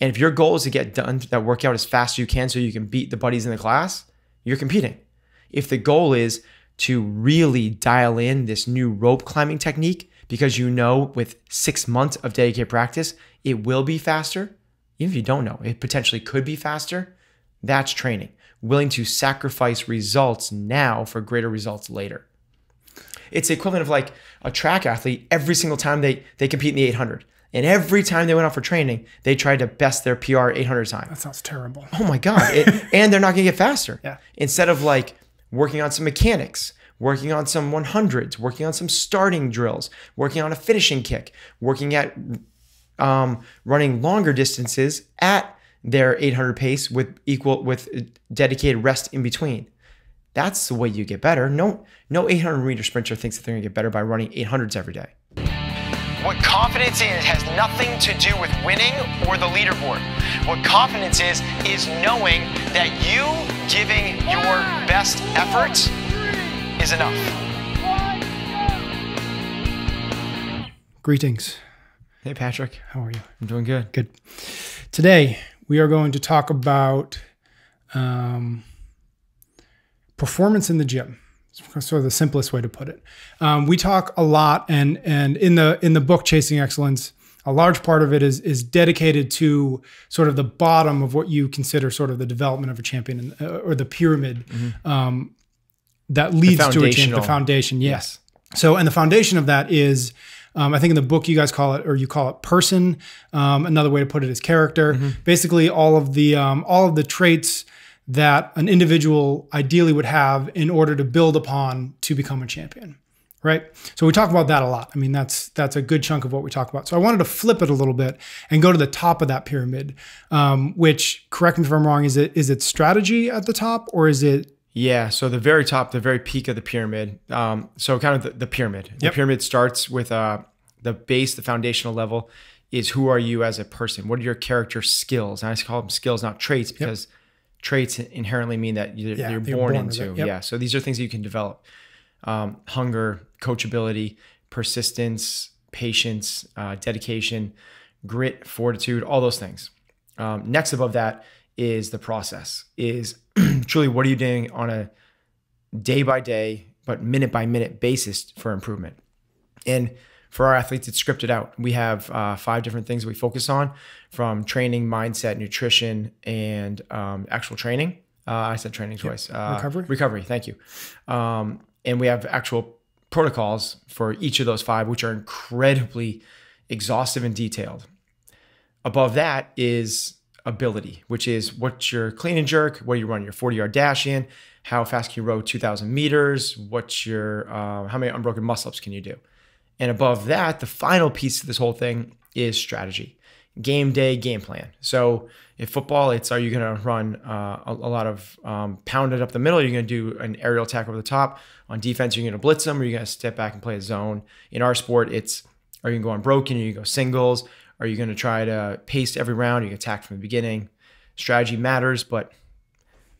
And if your goal is to get done that workout as fast as you can so you can beat the buddies in the class, you're competing. If the goal is to really dial in this new rope climbing technique because you know with six months of dedicated practice, it will be faster, even if you don't know, it potentially could be faster. That's training, willing to sacrifice results now for greater results later. It's the equivalent of like a track athlete every single time they, they compete in the 800. And every time they went out for training, they tried to best their PR 800 time. That sounds terrible. Oh my God. It, and they're not going to get faster. Yeah. Instead of like working on some mechanics, working on some 100s, working on some starting drills, working on a finishing kick, working at um, running longer distances at their 800 pace with equal with dedicated rest in between. That's the way you get better. No, no 800 meter sprinter thinks that they're gonna get better by running 800s every day. What confidence is has nothing to do with winning or the leaderboard. What confidence is, is knowing that you giving your best effort is enough. Greetings. Hey, Patrick. How are you? I'm doing good. Good. Today, we are going to talk about um, performance in the gym. Sort of the simplest way to put it. Um, we talk a lot, and and in the in the book Chasing Excellence, a large part of it is is dedicated to sort of the bottom of what you consider sort of the development of a champion, uh, or the pyramid um, that leads to a champion. The foundation, yes. So, and the foundation of that is, um, I think in the book you guys call it, or you call it person. Um, another way to put it is character. Basically, all of the um, all of the traits that an individual ideally would have in order to build upon to become a champion. Right. So we talk about that a lot. I mean, that's that's a good chunk of what we talk about. So I wanted to flip it a little bit and go to the top of that pyramid, um, which correct me if I'm wrong. Is it is it strategy at the top or is it Yeah. So the very top, the very peak of the pyramid. Um, so kind of the, the pyramid. The Yep. pyramid starts with uh, the base, the foundational level is who are you as a person? What are your character skills? And I call them skills, not traits, because traits inherently mean that you're, Yeah, you're born, born into. Yep. Yeah. So these are things that you can develop: um, hunger, coachability, persistence, patience, uh, dedication, grit, fortitude, all those things. Um, next above that is the process. Is truly what are you doing on a day by day, but minute by minute basis for improvement. And for our athletes, it's scripted out. We have uh, five different things we focus on from training, mindset, nutrition, and um, actual training. Uh, I said training twice. Uh, Recovery? Recovery. Thank you. Um, and we have actual protocols for each of those five, which are incredibly exhaustive and detailed. Above that is ability, which is what's your clean and jerk, what do you run your 40 yard dash in, how fast can you row 2,000 meters, what's your, uh, how many unbroken muscle ups can you do? And above that, the final piece of this whole thing is strategy, game day, game plan. So if football, it's are you going to run uh, a, a lot of um, pounded up the middle? You're going to do an aerial attack over the top. On defense, you're going to blitz them, or you're going to step back and play a zone. In our sport, it's are you going to go unbroken? Are you going to go singles? Are you going to try to pace every round? Are you going to attack from the beginning? Strategy matters, but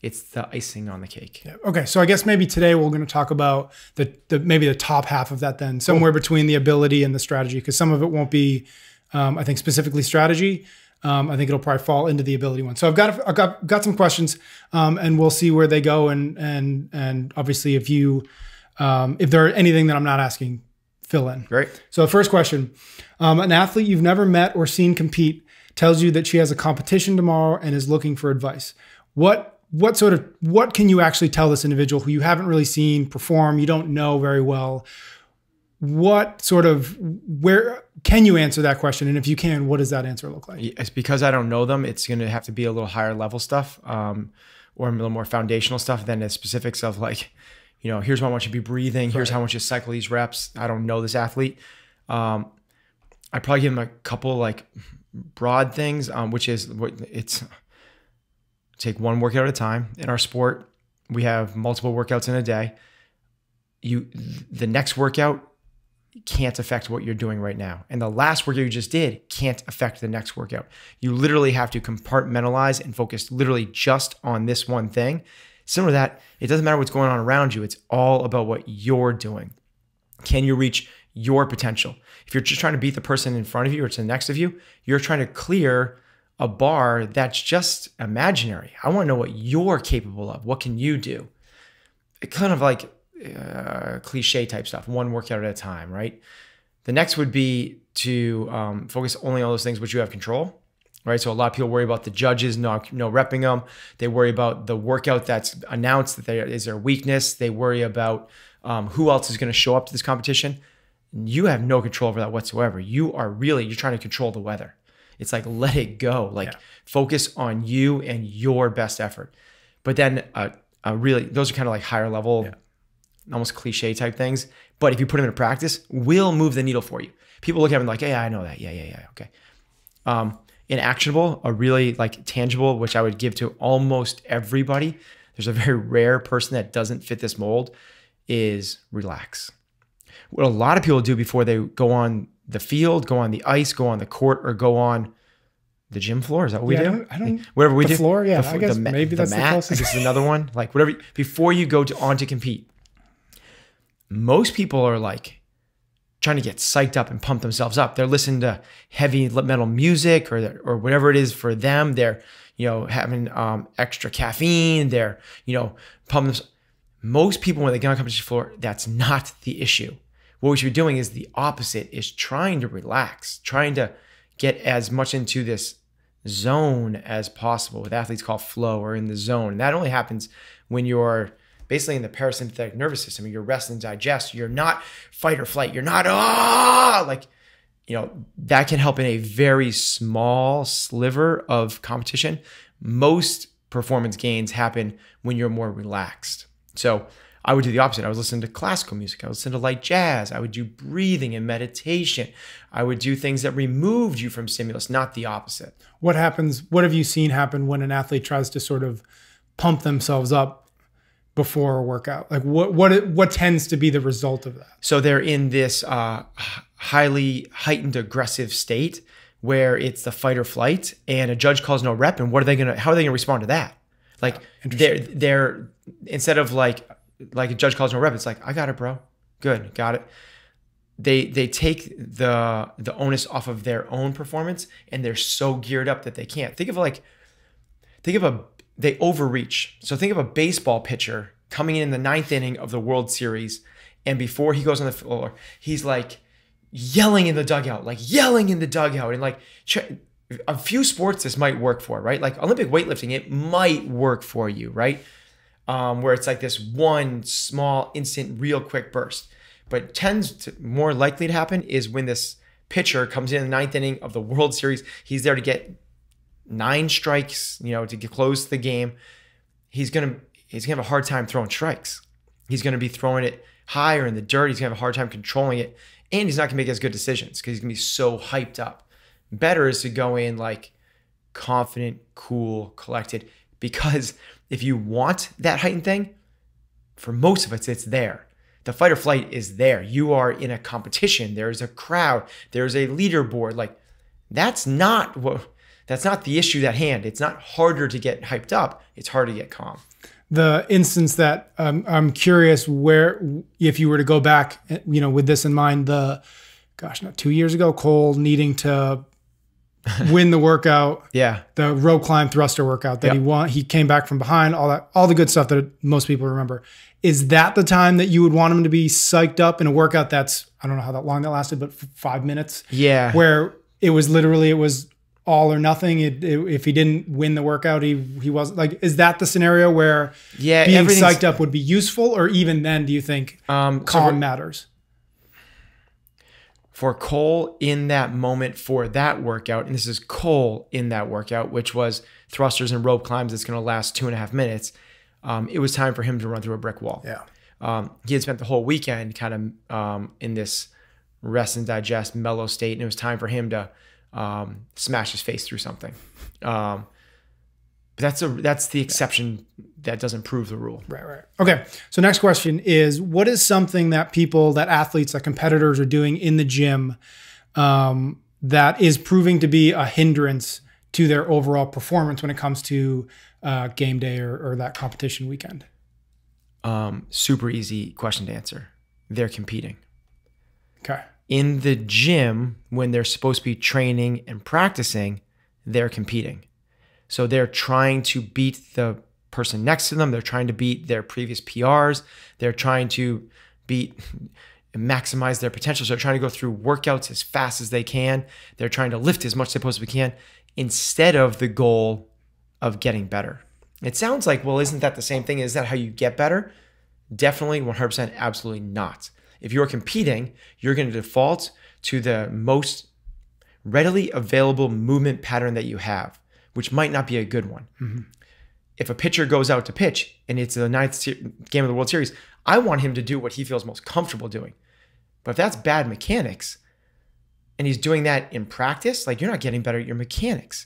it's the icing on the cake. Okay, so I guess maybe today we're going to talk about the, the maybe the top half of that then, somewhere between the ability and the strategy, because some of it won't be, um, I think, specifically strategy. Um, I think it'll probably fall into the ability one. So I've got I've got got some questions, um, and we'll see where they go. And and and obviously, if you um, if there are anything that I'm not asking, fill in. Great. So the first question: um, An athlete you've never met or seen compete tells you that she has a competition tomorrow and is looking for advice. What what sort of what can you actually tell this individual who you haven't really seen perform, you don't know very well? What sort of where can you answer that question? And if you can, what does that answer look like? it's because I don't know them. It's going to have to be a little higher level stuff, um, or a little more foundational stuff than the specifics of like, you know, here's how much you be breathing. Here's how much you cycle these reps. I don't know this athlete. Um, I probably give them a couple like broad things, um, which is what it's take one workout at a time. In our sport, we have multiple workouts in a day. You the next workout can't affect what you're doing right now. And the last workout you just did can't affect the next workout. You literally have to compartmentalize and focus literally just on this one thing. Similar to that, it doesn't matter what's going on around you, it's all about what you're doing. Can you reach your potential? If you're just trying to beat the person in front of you or to the next of you, you're trying to clear a bar that's just imaginary. I want to know what you're capable of. What can you do? It kind of like uh, cliche type stuff, one workout at a time, right? The next would be to um, focus only on those things which you have control, right? So a lot of people worry about the judges no no repping them. They worry about the workout that's announced that there is their weakness. They worry about um, who else is going to show up to this competition. You have no control over that whatsoever. You are really you're trying to control the weather. It's like let it go. Like yeah. focus on you and your best effort. But then, uh, uh, really, those are kind of like higher level, yeah. almost cliche type things. But if you put them into practice, will move the needle for you. People look at them like, yeah, I know that. Yeah, yeah, yeah. Okay. Um, in actionable, a really like tangible, which I would give to almost everybody. There's a very rare person that doesn't fit this mold. Is relax. What a lot of people do before they go on the field, go on the ice, go on the court, or go on the gym floor. Is that what yeah, we do? I don't, I don't whatever we the do. Floor, yeah. The, I guess the, maybe the that's mat. the closest. This is another one. Like whatever before you go to on to compete. Most people are like trying to get psyched up and pump themselves up. They're listening to heavy metal music or or whatever it is for them. They're you know having um, extra caffeine. They're you know pumping. Themselves. Most people when they get on the competition floor, that's not the issue what we should be doing is the opposite is trying to relax, trying to get as much into this zone as possible. With athletes called flow or in the zone. And that only happens when you're basically in the parasympathetic nervous system. You're rest and digest. You're not fight or flight. You're not ah like you know that can help in a very small sliver of competition. Most performance gains happen when you're more relaxed. So I would do the opposite. I was listening to classical music. I would listen to light jazz. I would do breathing and meditation. I would do things that removed you from stimulus, not the opposite. What happens? What have you seen happen when an athlete tries to sort of pump themselves up before a workout? Like what what what tends to be the result of that? So they're in this uh, highly heightened aggressive state where it's the fight or flight, and a judge calls no rep, and what are they gonna? How are they gonna respond to that? Like they're they're instead of like like a judge calls no rep, it's like, I got it, bro. Good, got it. They they take the the onus off of their own performance and they're so geared up that they can't. Think of like think of a they overreach. So think of a baseball pitcher coming in the ninth inning of the World Series, and before he goes on the floor, he's like yelling in the dugout, like yelling in the dugout, and like a few sports this might work for, right? Like Olympic weightlifting, it might work for you, right? Um, where it's like this one small, instant, real quick burst. But tends to more likely to happen is when this pitcher comes in the ninth inning of the World Series. He's there to get nine strikes, you know, to close the game. He's gonna he's gonna have a hard time throwing strikes. He's gonna be throwing it higher in the dirt. He's gonna have a hard time controlling it, and he's not gonna make as good decisions because he's gonna be so hyped up. Better is to go in like confident, cool, collected, because if you want that heightened thing, for most of us, it's there. The fight or flight is there. You are in a competition. There's a crowd. There's a leaderboard. Like that's not what that's not the issue at hand. It's not harder to get hyped up. It's harder to get calm. The instance that um, I'm curious where, if you were to go back, you know, with this in mind, the gosh, not two years ago, Cole needing to win the workout. Yeah. The rope climb thruster workout that yep. he won. He came back from behind, all that, all the good stuff that most people remember. Is that the time that you would want him to be psyched up in a workout that's, I don't know how that long that lasted, but five minutes? Yeah. Where it was literally, it was all or nothing. It, it, if he didn't win the workout, he, he wasn't like, is that the scenario where yeah, being psyched up would be useful? Or even then, do you think um, calm so matters? For Cole in that moment for that workout, and this is Cole in that workout, which was thrusters and rope climbs that's going to last two and a half minutes. Um, it was time for him to run through a brick wall. Yeah. Um, he had spent the whole weekend kind of um, in this rest and digest mellow state, and it was time for him to um, smash his face through something. But that's a that's the exception that doesn't prove the rule. Right, right. Okay. So next question is what is something that people, that athletes, that competitors are doing in the gym um, that is proving to be a hindrance to their overall performance when it comes to uh, game day or, or, that competition weekend? Um, super easy question to answer. They're competing. Okay. In the gym, when they're supposed to be training and practicing, they're competing. So they're trying to beat the person next to them. They're trying to beat their previous PRs. They're trying to beat maximize their potential. So they're trying to go through workouts as fast as they can. They're trying to lift as much as they possibly can instead of the goal of getting better. It sounds like, well, isn't that the same thing? Is that how you get better? Definitely 100% absolutely not. If you're competing, you're going to default to the most readily available movement pattern that you have, which might not be a good one. Mm-hmm. If a pitcher goes out to pitch and it's the ninth game of the World Series, I want him to do what he feels most comfortable doing. But if that's bad mechanics and he's doing that in practice, like you're not getting better at your mechanics.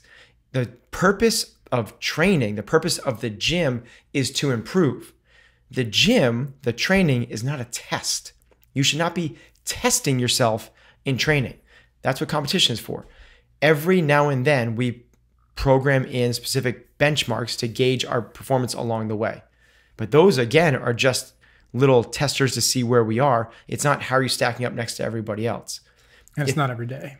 The purpose of training, the purpose of the gym is to improve. The gym, the training is not a test. You should not be testing yourself in training. That's what competition is for. Every now and then, we program in specific benchmarks to gauge our performance along the way. But those, again, are just little testers to see where we are. It's not how are you stacking up next to everybody else. And it's it, not every day.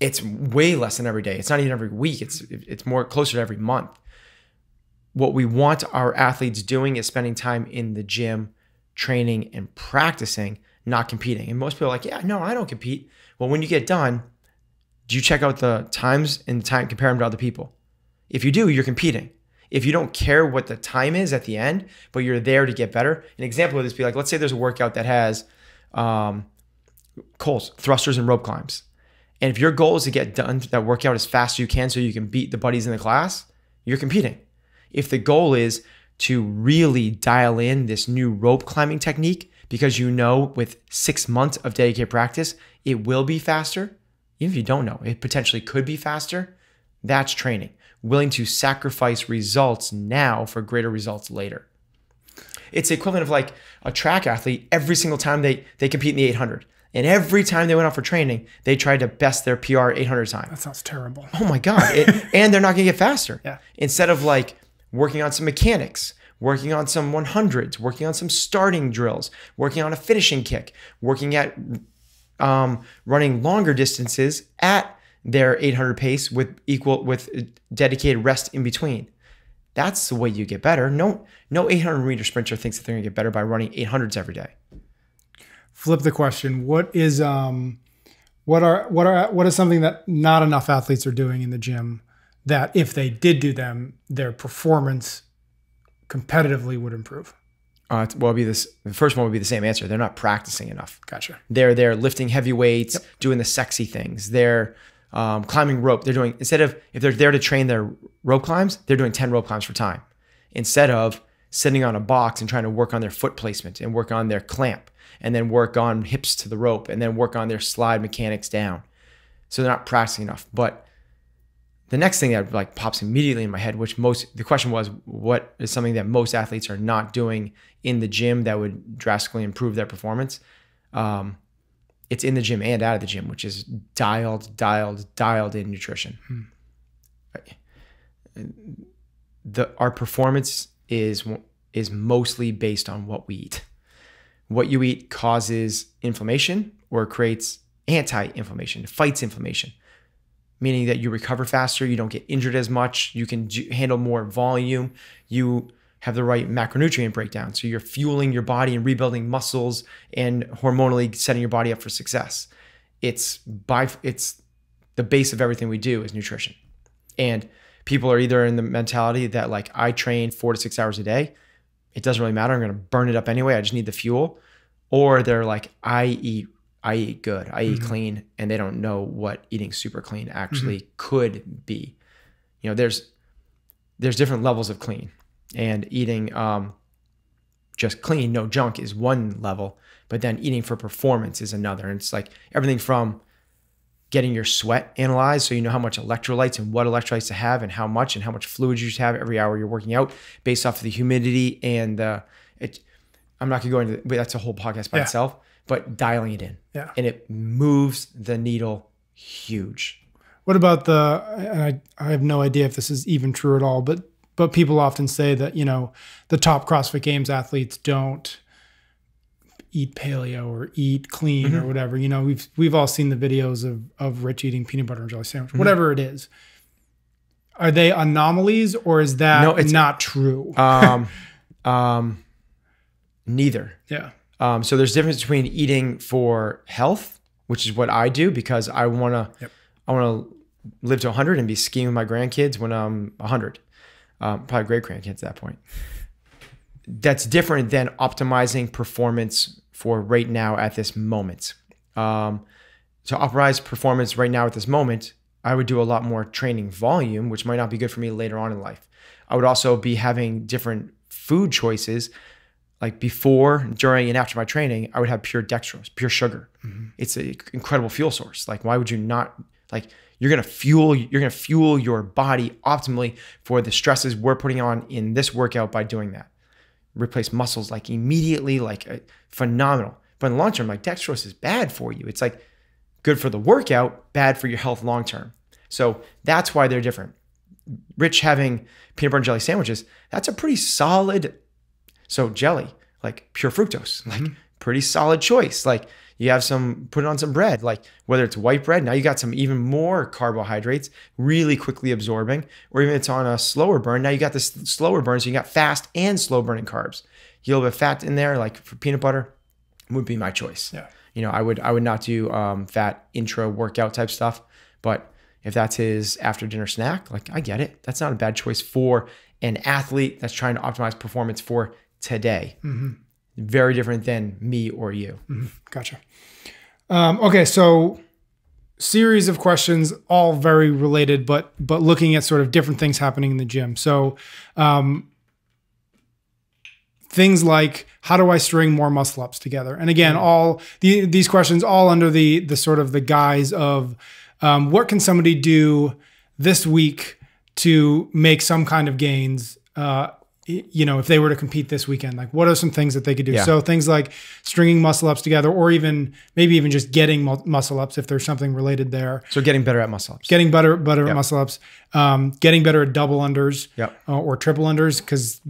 It's way less than every day. It's not even every week. It's it's more closer to every month. What we want our athletes doing is spending time in the gym, training and practicing, not competing. And most people are like, yeah, no, I don't compete. Well, when you get done, do you check out the times and time, compare them to other people? If you do, you're competing. If you don't care what the time is at the end, but you're there to get better, an example of this be like, let's say there's a workout that has um, thrusters, and rope climbs. And if your goal is to get done that workout as fast as you can so you can beat the buddies in the class, you're competing. If the goal is to really dial in this new rope climbing technique because you know with six months of dedicated practice, it will be faster. Even if you don't know, it potentially could be faster. That's training. Willing to sacrifice results now for greater results later. It's the equivalent of like a track athlete every single time they, they compete in the 800. And every time they went out for training, they tried to best their PR 800 time. That sounds terrible. Oh my God. it, and they're not going to get faster. Yeah. Instead of like working on some mechanics, working on some 100s, working on some starting drills, working on a finishing kick, working at um, running longer distances at their 800 pace with equal with dedicated rest in between. That's the way you get better. No, no 800 meter sprinter thinks that they're gonna get better by running 800s every day flip the question. What is um, what are what are what is something that not enough athletes are doing in the gym that if they did do them, their performance competitively would improve? Uh, well, be this. The first one would be the same answer. They're not practicing enough. Gotcha. They're they're lifting heavy weights, yep. doing the sexy things. They're um, climbing rope. They're doing instead of if they're there to train their rope climbs, they're doing ten rope climbs for time instead of sitting on a box and trying to work on their foot placement and work on their clamp and then work on hips to the rope and then work on their slide mechanics down. So they're not practicing enough. But the next thing that like pops immediately in my head, which most the question was, what is something that most athletes are not doing in the gym that would drastically improve their performance? Um, it's in the gym and out of the gym, which is dialed, dialed, dialed in nutrition. Hmm. The our performance is is mostly based on what we eat what you eat causes inflammation or creates anti inflammation, fights inflammation, meaning that you recover faster, you don't get injured as much, you can handle more volume, you have the right macronutrient breakdown. So you're fueling your body and rebuilding muscles and hormonally setting your body up for success. It's by it's the base of everything we do is nutrition. And people are either in the mentality that like I train 4 to 6 hours a day it doesn't really matter. I'm going to burn it up anyway. I just need the fuel. Or they're like, I eat, I eat good, I eat mm-hmm. clean, and they don't know what eating super clean actually mm-hmm. could be. You know, there's there's different levels of clean, and eating um, just clean, no junk, is one level. But then eating for performance is another. And it's like everything from getting your sweat analyzed so you know how much electrolytes and what electrolytes to have and how much and how much fluid you should have every hour you're working out based off of the humidity and the it I'm not gonna go into but that's a whole podcast by yeah. itself, but dialing it in. Yeah. And it moves the needle huge. What about the and I, I have no idea if this is even true at all, but but people often say that, you know, the top CrossFit Games athletes don't eat paleo or eat clean mm-hmm. or whatever. You know, we've we've all seen the videos of of Rich eating peanut butter and jelly sandwich, mm-hmm. whatever it is. are they anomalies or is that No, it's- not true? Um, um, neither. yeah. Um, so there's difference between eating for health, which is what I do because I want to, Yep. I want to live to 100 and be skiing with my grandkids when I'm 100, um, probably great grandkids at that point. That's different than optimizing performance for right now at this moment. Um, to optimize performance right now at this moment, I would do a lot more training volume, which might not be good for me later on in life. I would also be having different food choices like before, during, and after my training, I would have pure dextrose, pure sugar. It's an incredible fuel source. Like, why would you not like? You're gonna fuel. You're gonna fuel your body optimally for the stresses we're putting on in this workout by doing that. Replace muscles like immediately, like uh, phenomenal. But in the long term, like dextrose is bad for you. It's like good for the workout, bad for your health long term. So that's why they're different. Rich having peanut butter and jelly sandwiches, that's a pretty solid so jelly, like pure fructose, like pretty solid choice. Like you have some, put it on some bread, like whether it's white bread, now you got some even more carbohydrates, really quickly absorbing, or even it's on a slower burn. Now you got this slower burn, so you got fast and slow burning carbs. You get a little bit of fat in there, like for peanut butter, would be my choice. Yeah. You know, I would I would not do um, fat intra workout type stuff, but if that's his after dinner snack, like I get it. That's not a bad choice for an athlete that's trying to optimize performance for today. Very different than me or you. Gotcha. Um, okay, so series of questions, all very related, but but looking at sort of different things happening in the gym. So um, things like how do I string more muscle ups together? And again, all the, these questions all under the the sort of the guise of um, what can somebody do this week to make some kind of gains. Uh, you know, if they were to compete this weekend, like what are some things that they could do? Yeah. So things like stringing muscle ups together, or even maybe even just getting mu- muscle ups if there's something related there. So getting better at muscle ups. Getting better, better at muscle ups, um, getting better at double unders Yep. uh, or triple unders because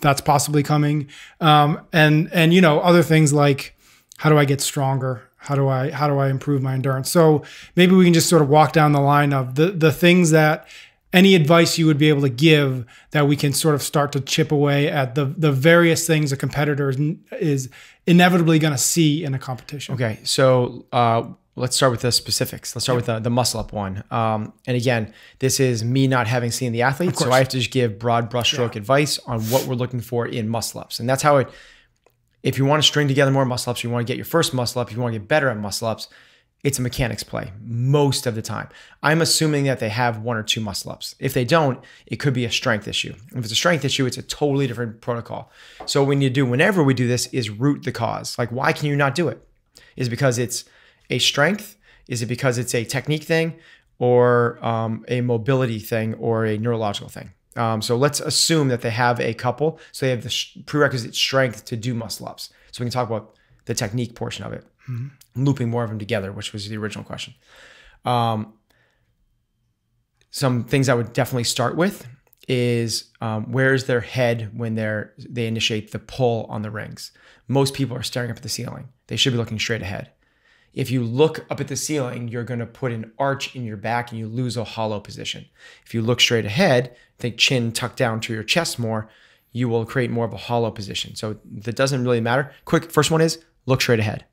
that's possibly coming. Um, and and you know other things like how do I get stronger? How do I how do I improve my endurance? So maybe we can just sort of walk down the line of the the things that any advice you would be able to give that we can sort of start to chip away at the the various things a competitor is, is inevitably going to see in a competition. Okay, so uh, let's start with the specifics. Let's start with the, the muscle up one. Um, and again, this is me not having seen the athlete, so I have to just give broad brushstroke advice on what we're looking for in muscle ups, and that's how it. If you want to string together more muscle ups, you want to get your first muscle up, you want to get better at muscle ups. It's a mechanics play most of the time. I'm assuming that they have one or two muscle ups. If they don't, it could be a strength issue. If it's a strength issue, it's a totally different protocol. So need to do whenever we do this is root the cause. Like, why can you not do it? Is it because it's a strength? Is it because it's a technique thing or um, a mobility thing or a neurological thing? Um, so let's assume that they have a couple. So they have the prerequisite strength to do muscle ups. So we can talk about the technique portion of it, looping more of them together, which was the original question. Um, some things I would definitely start with is um, where's their head when they're they initiate the pull on the rings. Most people are staring up at the ceiling. They should be looking straight ahead. If you look up at the ceiling, you're going to put an arch in your back and you lose a hollow position. If you look straight ahead, think chin tucked down to your chest more, you will create more of a hollow position. So that doesn't really matter. Quick, first one is look straight ahead.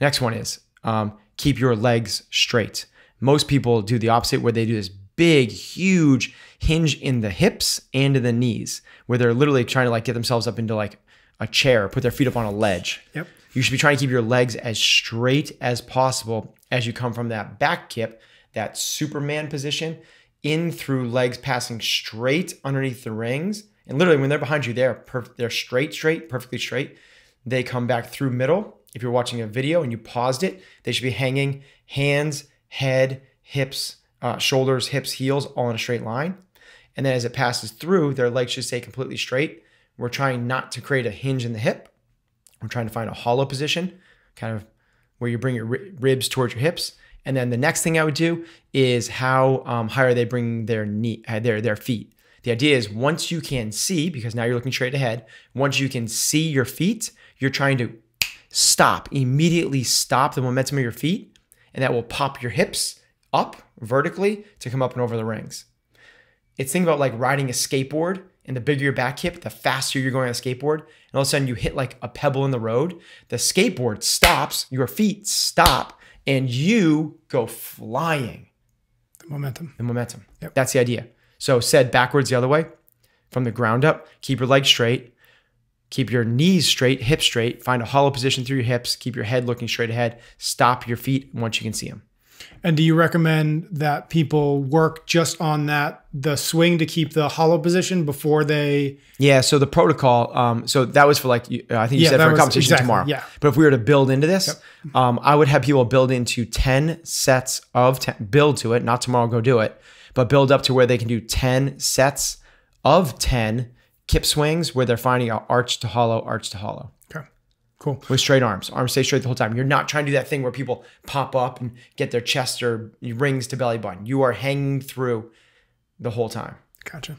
Next one is um, keep your legs straight. Most people do the opposite, where they do this big, huge hinge in the hips and in the knees, where they're literally trying to like get themselves up into like a chair, put their feet up on a ledge. Yep. You should be trying to keep your legs as straight as possible as you come from that back kip, that Superman position, in through legs passing straight underneath the rings. And literally, when they're behind you, they're they're straight, straight, perfectly straight. They come back through middle. If you're watching a video and you paused it, they should be hanging hands, head, hips, uh, shoulders, hips, heels, all in a straight line. And then as it passes through, their legs should stay completely straight. We're trying not to create a hinge in the hip. We're trying to find a hollow position, kind of where you bring your ribs towards your hips. And then the next thing I would do is how um, high are they bringing their knee, uh, their their feet. The idea is once you can see, because now you're looking straight ahead. Once you can see your feet, you're trying to stop immediately. Stop the momentum of your feet, and that will pop your hips up vertically to come up and over the rings. It's think about like riding a skateboard and the bigger your back hip, the faster you're going on a skateboard. And all of a sudden you hit like a pebble in the road. The skateboard stops, your feet stop, and you go flying. The momentum. The momentum. Yep. That's the idea. So said backwards the other way, from the ground up, keep your legs straight, keep your knees straight, hips straight, find a hollow position through your hips, keep your head looking straight ahead, stop your feet once you can see them. And do you recommend that people work just on that, the swing to keep the hollow position before they? Yeah. So the protocol. Um, so that was for like I think you Yeah, said for a competition exactly, tomorrow. yeah. But if we were to build into this, um, I would have people build into ten sets of 10, build to it. Not tomorrow, go do it, but build up to where they can do ten sets of ten kip swings where they're finding out arch to hollow, arch to hollow Okay, cool. with straight arms. Arms stay straight the whole time. You're not trying to do that thing where people pop up and get their chest or rings to belly button. You are hanging through the whole time. Gotcha.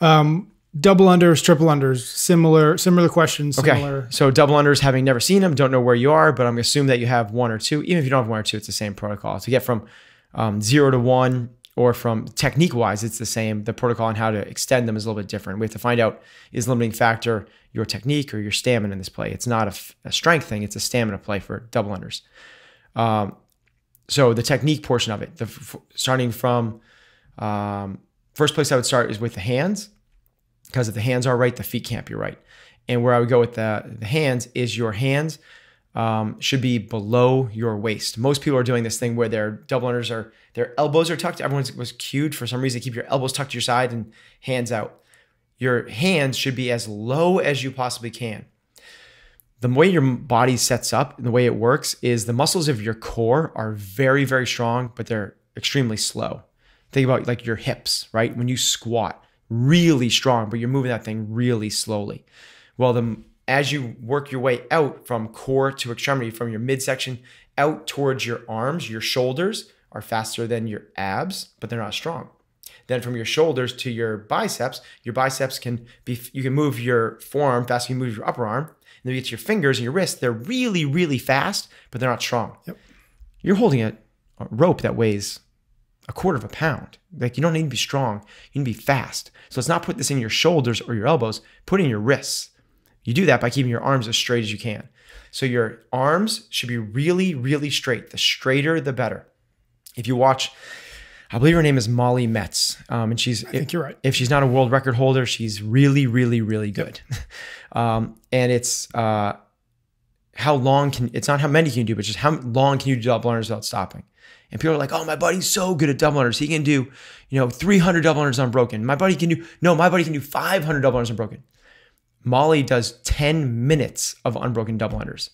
Um, double unders, triple unders, similar, similar questions. Okay. So double unders, having never seen them, don't know where you are, but I'm gonna assume that you have one or two. Even if you don't have one or two, it's the same protocol. To get from um, zero to one, or from technique wise, it's the same. The protocol on how to extend them is a little bit different. We have to find out is limiting factor your technique or your stamina in this play. It's not a, strength thing; it's a stamina play for double unders. Um, so the technique portion of it, the starting from um, first place I would start is with the hands, because if the hands are right, the feet can't be right. And where I would go with the, the hands is your hands um, should be below your waist. Most people are doing this thing where their double unders are their elbows are tucked. Everyone was cued for some reason to keep your elbows tucked to your side and hands out. Your hands should be as low as you possibly can. The way your body sets up and the way it works is the muscles of your core are very, very strong, but they're extremely slow. Think about like your hips, right? When you squat, really strong, but you're moving that thing really slowly. Well, the as you work your way out from core to extremity, from your midsection out towards your arms, your shoulders are faster than your abs, but they're not strong. Then from your shoulders to your biceps, your biceps can be you can move your forearm faster than you move your upper arm. And then you get to your fingers and your wrists, they're really, really fast, but they're not strong. Yep. You're holding a, a rope that weighs a quarter of a pound. Like you don't need to be strong, you need to be fast. So let's not put this in your shoulders or your elbows, put it in your wrists. You do that by keeping your arms as straight as you can. So your arms should be really, really straight. The straighter, the better. If you watch, I believe her name is Molly Metz, um, and she's I think you're right. if she's not a world record holder, she's really, really, really good. um, and it's uh, how long can it's not how many can you do, but just how long can you do double unders without stopping. And people are like, "Oh, my buddy's so good at double unders. He can do, you know, 300 double unders unbroken. My buddy can do no, my buddy can do 500 double unders unbroken." Molly does 10 minutes of unbroken double unders.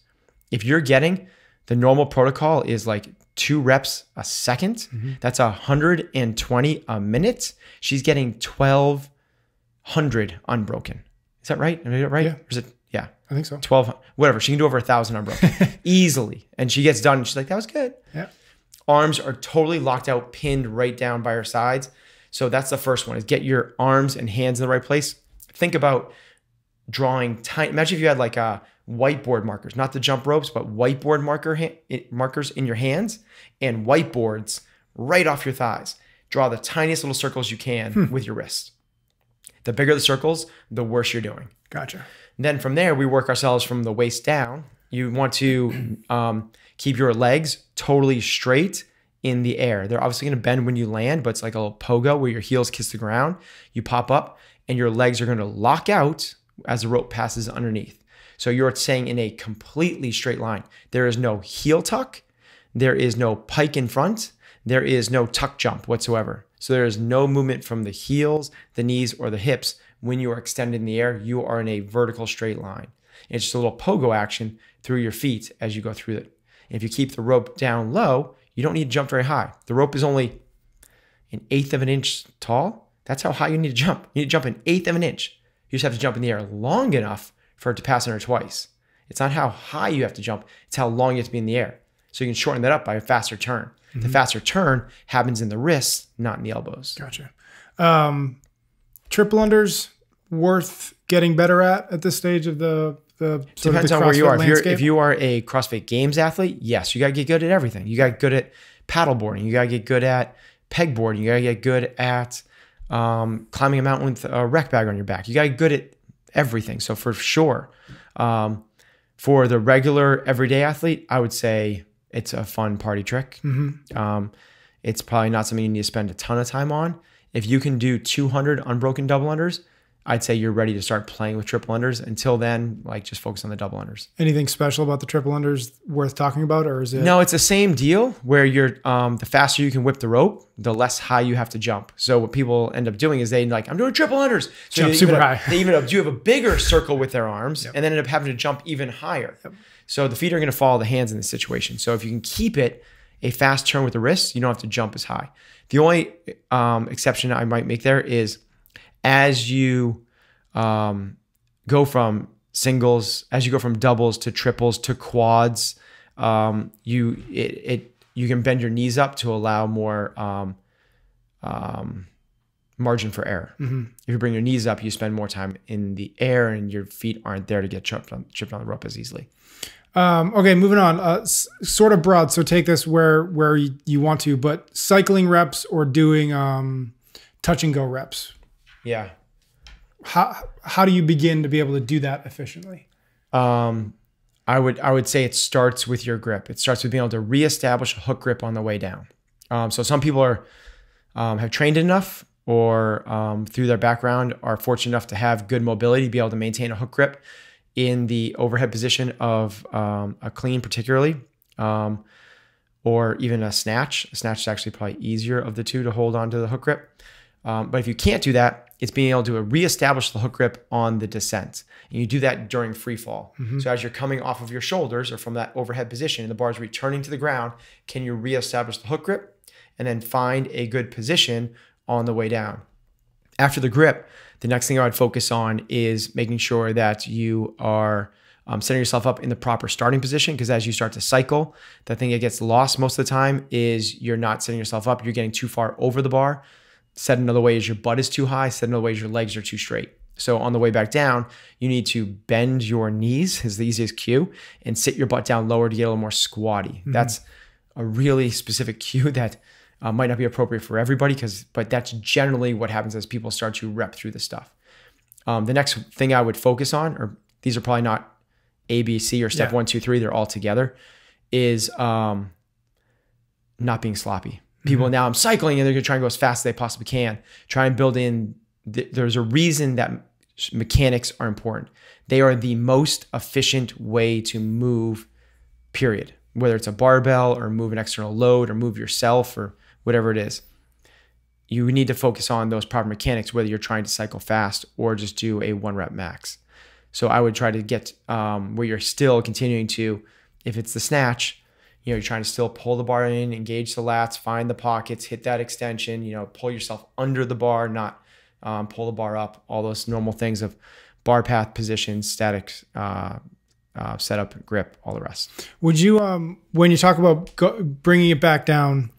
If you're getting the normal protocol is like two reps a 2nd mm-hmm. That's 120 a minute. She's getting 1200 unbroken. Is that right? Am I right? Yeah. Or is it? Yeah. I think so. 12, whatever. She can do over a thousand unbroken easily. And she gets done and she's like, that was good. Yeah. Arms are totally locked out, pinned right down by her sides. So that's the first one is get your arms and hands in the right place. Think about drawing tiny, imagine if you had like a whiteboard markers, not the jump ropes, but whiteboard marker ha- markers in your hands and whiteboards right off your thighs. Draw the tiniest little circles you can with your wrists. The bigger the circles, the worse you're doing. Gotcha. Then from there, we work ourselves from the waist down. You want to um, keep your legs totally straight in the air. They're obviously going to bend when you land, but it's like a little pogo where your heels kiss the ground. You pop up and your legs are going to lock out as the rope passes underneath. So you're saying in a completely straight line. There is no heel tuck. There is no pike in front. There is no tuck jump whatsoever. So there is no movement from the heels, the knees, or the hips. When you are extended in the air, you are in a vertical straight line. It's just a little pogo action through your feet as you go through it. If you keep the rope down low, you don't need to jump very high. The rope is only an eighth of an inch tall. That's how high you need to jump. You need to jump an eighth of an inch. You just have to jump in the air long enough for it to pass under twice. It's not how high you have to jump, it's how long you have to be in the air. So you can shorten that up by a faster turn. The faster turn happens in the wrists, not in the elbows. Gotcha. Um, triple unders worth getting better at at this stage of the the sort Depends of the on where you are. If, you're, if you are a CrossFit Games athlete, yes, you got to get good at everything. You got to get good at paddleboarding. You got to get good at pegboarding. You got to get good at um, climbing a mountain with a rec bag on your back. You got to good at everything. So for sure, um, for the regular everyday athlete, I would say it's a fun party trick. Um, it's probably not something you need to spend a ton of time on. If you can do 200 unbroken double unders, I'd say you're ready to start playing with triple unders. Until then, like just focus on the double unders. Anything special about the triple unders worth talking about, or is it? No, it's the same deal where you're um, the faster you can whip the rope, the less high you have to jump. So what people end up doing is they like I'm doing triple unders, so Jump super high. They even up do have a bigger circle with their arms, and then end up having to jump even higher. So the feet are going to follow the hands in this situation. So if you can keep it a fast turn with the wrists, you don't have to jump as high. The only um, exception I might make there is as you um, go from singles, as you go from doubles to triples to quads, um, you it, it you can bend your knees up to allow more um, um, margin for error. If you bring your knees up, you spend more time in the air, and your feet aren't there to get tripped on tripped on the rope as easily. Um, okay, moving on. Uh, s- sort of broad, so take this where where you, you want to. But cycling reps or doing um, touch and go reps. Yeah. How how do you begin to be able to do that efficiently? Um, I would I would say it starts with your grip. It starts with being able to reestablish a hook grip on the way down. Um, so some people are um, have trained enough or um, through their background are fortunate enough to have good mobility to be able to maintain a hook grip in the overhead position of um, a clean, particularly, um, or even a snatch. A snatch is actually probably easier of the two to hold onto the hook grip. Um, but if you can't do that, it's being able to reestablish the hook grip on the descent. And you do that during free fall. So as you're coming off of your shoulders or from that overhead position and the bar is returning to the ground, can you reestablish the hook grip and then find a good position on the way down? After the grip, the next thing I would focus on is making sure that you are um, setting yourself up in the proper starting position. Because as you start to cycle, the thing that gets lost most of the time is you're not setting yourself up. You're getting too far over the bar. Said another way is your butt is too high. Said another way is your legs are too straight. So on the way back down, you need to bend your knees is the easiest cue and sit your butt down lower to get a little more squatty. That's a really specific cue that uh, might not be appropriate for everybody because but that's generally what happens as people start to rep through the stuff um, the next thing i would focus on or these are probably not a b c or step Yeah. one two three they're all together is um, not being sloppy people now i'm cycling and they're going to try and go as fast as they possibly can try and build in th- there's a reason that mechanics are important they are the most efficient way to move period. Whether it's a barbell or move an external load or move yourself or whatever it is, you need to focus on those proper mechanics, whether you're trying to cycle fast or just do a one rep max. So I would try to get um, where you're still continuing to, if it's the snatch, you know, you're trying to still pull the bar in, engage the lats, find the pockets, hit that extension, you know, pull yourself under the bar, not um, pull the bar up, all those normal things of bar path position, static uh, uh, setup, grip, all the rest. Would you, um, when you talk about go, bringing it back down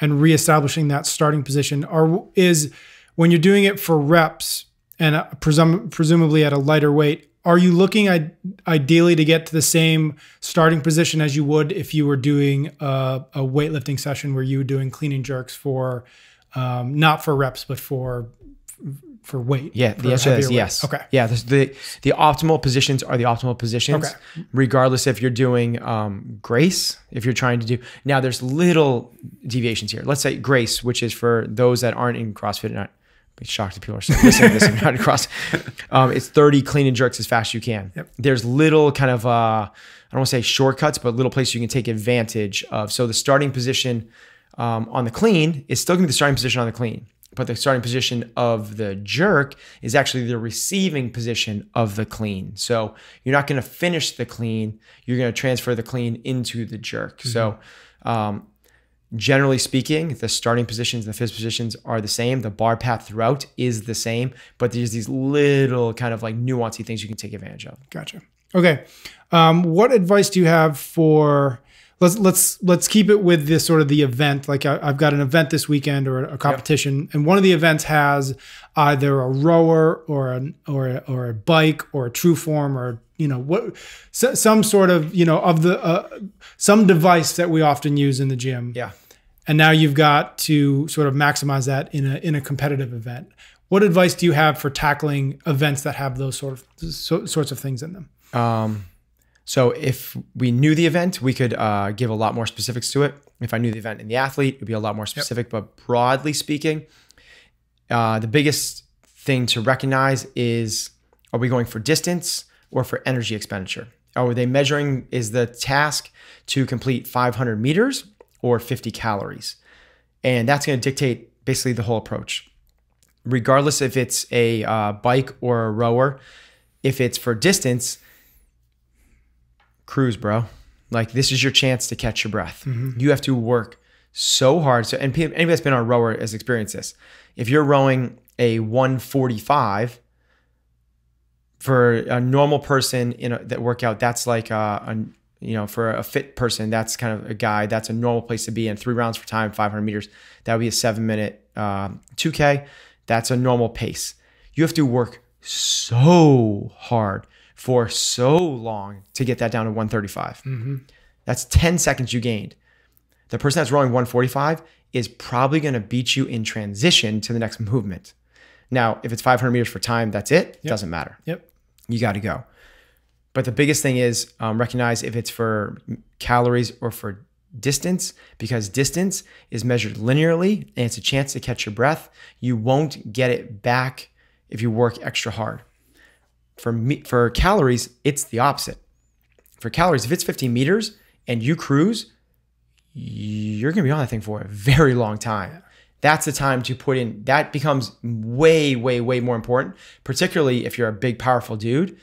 and reestablishing that starting position, or is when you're doing it for reps and uh, presum- presumably at a lighter weight, are you looking I- ideally to get to the same starting position as you would if you were doing a, a weightlifting session where you were doing clean and jerks for um, not for reps but for for weight? Yeah, for the answer is weight? yes. Okay. Yeah, the, the the optimal positions are the optimal positions, Okay. regardless if you're doing um, grace, if you're trying to do. Now, there's little deviations here. Let's say grace, which is for those that aren't in CrossFit, and be shocked if people are still listening to this and not in cross. Um, it's 30 clean and jerks as fast as you can. Yep. There's little kind of uh, I don't want to say shortcuts, but little places you can take advantage of. So the starting position um, on the clean is still going to be the starting position on the clean, but the starting position of the jerk is actually the receiving position of the clean. So you're not going to finish the clean; you're going to transfer the clean into the jerk. So um, generally speaking, the starting positions and the fifth positions are the same. The bar path throughout is the same, but there's these little kind of like nuancy things you can take advantage of. Gotcha. Okay. Um, what advice do you have for? Let's let's let's keep it with this sort of the event. Like I, I've got an event this weekend or a competition, and one of the events has either a rower or an or a, or a bike or a Trueform or you know what some sort of you know of the uh, some device that we often use in the gym. Yeah. And now you've got to sort of maximize that in a in a competitive event. What advice do you have for tackling events that have those sort of so, sorts of things in them? Um, so if we knew the event, we could uh, give a lot more specifics to it. If I knew the event and the athlete, it'd be a lot more specific. Yep. But broadly speaking, uh, the biggest thing to recognize is: Are we going for distance or for energy expenditure? Are they measuring? Is the task to complete 500 meters or 50 calories? And that's going to dictate basically the whole approach regardless if it's a uh, bike or a rower. If it's for distance, cruise, bro. Like this is your chance to catch your breath. Mm-hmm. You have to work so hard. So, and anybody that's been on a rower has experienced this. If you're rowing a 145 for a normal person in a, that workout, that's like a, a, you know for a fit person, that's kind of a guy. That's a normal place to be in. Three rounds for time, 500 meters. That would be a seven minute um, 2K. That's a normal pace. You have to work so hard for so long to get that down to 135. Mm-hmm. That's 10 seconds you gained. The person that's rowing 145 is probably going to beat you in transition to the next movement. Now, if it's 500 meters for time, that's it. Yep. Doesn't matter. Yep. You got to go. But the biggest thing is um, recognize if it's for calories or for distance because distance is measured linearly and it's a chance to catch your breath. You won't get it back if you work extra hard. For me, for calories, it's the opposite. For calories, if it's 15 meters and you cruise, you're going to be on that thing for a very long time. That's the time to put in. That becomes way, way, way more important, particularly if you're a big, powerful dude.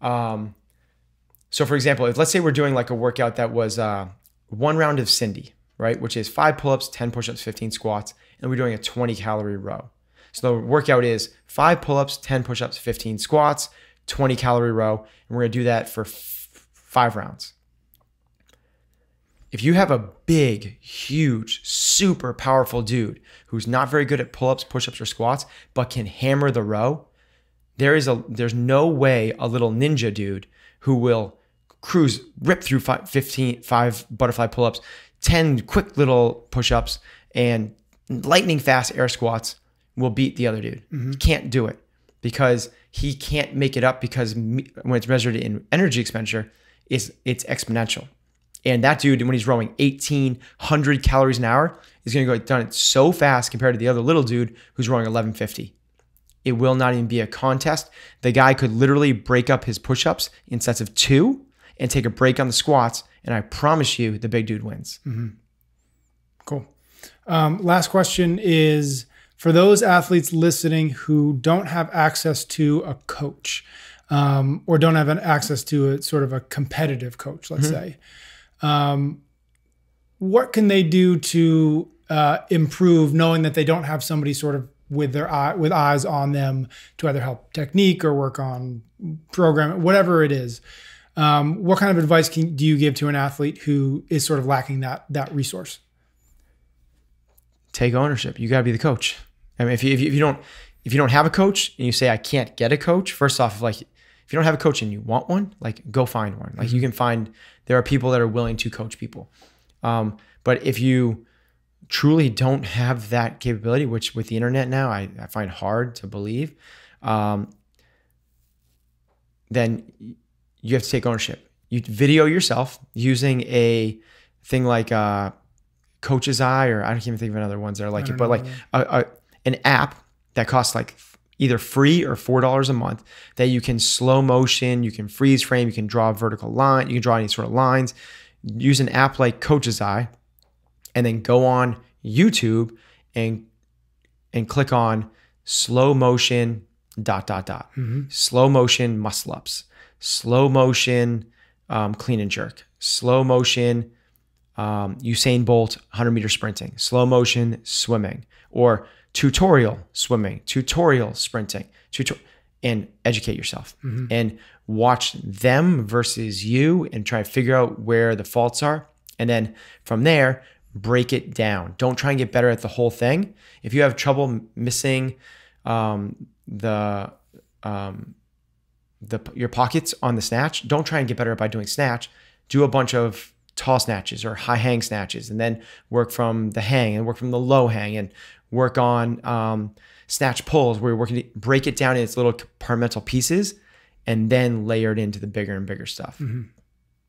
Um, so, for example, if let's say we're doing like a workout that was uh, one round of Cindy, right? Which is five pull ups, 10 push ups, 15 squats, and we're doing a 20 calorie row. So the workout is five pull ups, 10 push ups, 15 squats, 20 calorie row. And we're to do that for five rounds. If you have a big, huge, super powerful dude who's not very good at pull ups, push ups, or squats, but can hammer the row, there is a there's no way a little ninja dude who will cruise, rip through five, 15, five butterfly pull ups, 10 quick little push ups, and lightning fast air squats will beat the other dude. Mm-hmm. Can't do it because he can't make it up because when it's measured in energy expenditure, it's, it's exponential. And that dude, when he's rowing 1800 calories an hour, is going to go done it so fast compared to the other little dude who's rowing 1150. It will not even be a contest. The guy could literally break up his push ups in sets of two and take a break on the squats. And I promise you, the big dude wins. Mm-hmm. Cool. Um, last question is for those athletes listening who don't have access to a coach um, or don't have an access to a sort of a competitive coach, let's mm-hmm. say, um, what can they do to uh, improve, knowing that they don't have somebody sort of with their eye with eyes on them to either help technique or work on program, whatever it is. Um, what kind of advice can, do you give to an athlete who is sort of lacking that that resource? Take ownership. You got to be the coach. I mean, if you, if you, if you don't if you don't have a coach and you say I can't get a coach, first off, like if you don't have a coach and you want one, like go find one. Like you mm-hmm. can find there are people that are willing to coach people. Um, but if you truly don't have that capability, which with the internet now I, I find hard to believe, um, then you have to take ownership. You video yourself using a thing like uh, Coach's Eye, or I don't even think of another ones that are like it, but like a, a, an app that costs like either free or four dollars a month that you can slow motion, you can freeze frame, you can draw a vertical line, you can draw any sort of lines. Use an app like Coach's Eye, and then go on YouTube and and click on slow motion dot dot dot mm-hmm. slow motion muscle ups slow motion um, clean and jerk, slow motion um, Usain Bolt 100 meter sprinting, slow motion swimming, or tutorial swimming, tutorial sprinting, tutor- and educate yourself mm-hmm. and watch them versus you and try to figure out where the faults are. And then from there, break it down. Don't try and get better at the whole thing. If you have trouble missing um, the um, the your pockets on the snatch. Don't try and get better by doing snatch. Do a bunch of tall snatches or high hang snatches, and then work from the hang and work from the low hang and work on um, snatch pulls where you're working to break it down in its little compartmental pieces and then layer it into the bigger and bigger stuff. Mm-hmm.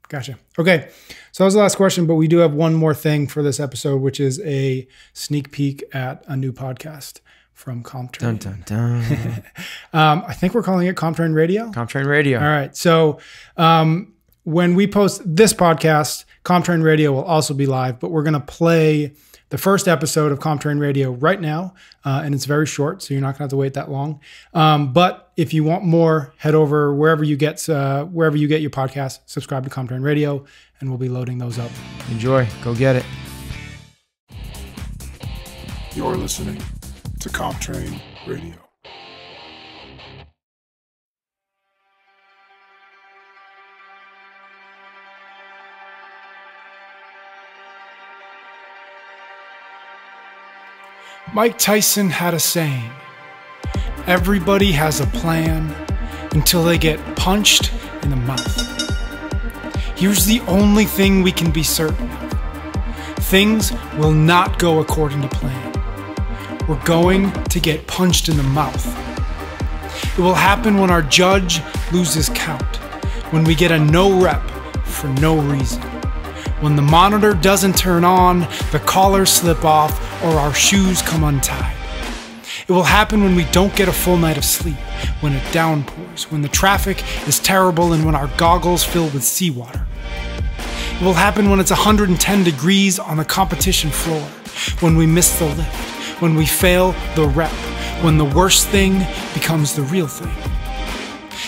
Gotcha. Okay. So that was the last question, but we do have one more thing for this episode, which is a sneak peek at a new podcast from CompTrain. Dun, dun, dun. um, I think we're calling it CompTrain Radio. CompTrain Radio. All right. So um, when we post this podcast, CompTrain Radio will also be live, but we're going to play the first episode of CompTrain Radio right now, uh, and it's very short, so you're not going to have to wait that long. Um, but if you want more, head over wherever you get uh, wherever you get your podcast. Subscribe to CompTrain Radio, and we'll be loading those up. Enjoy. Go get it. You're listening to CompTrain Radio. Mike Tyson had a saying Everybody has a plan until they get punched in the mouth. Here's the only thing we can be certain of things will not go according to plan. We're going to get punched in the mouth. It will happen when our judge loses count, when we get a no rep for no reason, when the monitor doesn't turn on, the collars slip off, or our shoes come untied. It will happen when we don't get a full night of sleep, when it downpours, when the traffic is terrible, and when our goggles fill with seawater. It will happen when it's 110 degrees on the competition floor, when we miss the lift, when we fail the rep, when the worst thing becomes the real thing.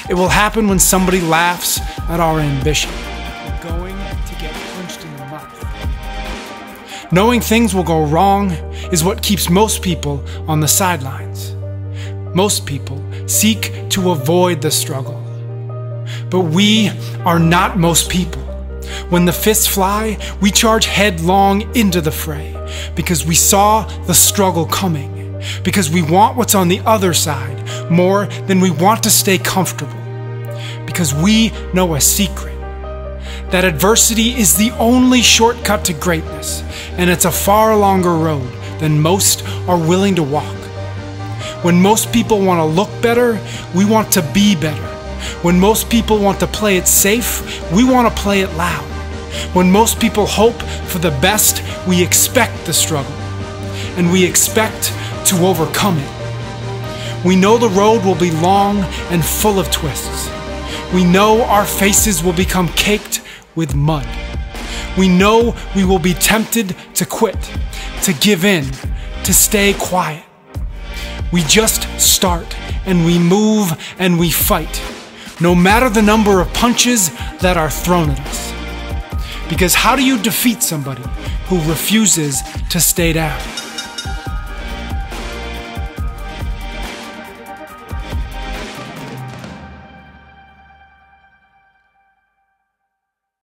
It will happen when somebody laughs at our ambition. We're going to get punched in the mouth. Knowing things will go wrong is what keeps most people on the sidelines. Most people seek to avoid the struggle. But we are not most people. When the fists fly, we charge headlong into the fray. Because we saw the struggle coming, because we want what's on the other side more than we want to stay comfortable, because we know a secret. That adversity is the only shortcut to greatness, and it's a far longer road than most are willing to walk. When most people want to look better, we want to be better. When most people want to play it safe, we want to play it loud. When most people hope for the best, we expect the struggle, and we expect to overcome it. We know the road will be long and full of twists. We know our faces will become caked with mud. We know we will be tempted to quit, to give in, to stay quiet. We just start and we move and we fight, no matter the number of punches that are thrown at us. Because how do you defeat somebody who refuses to stay down?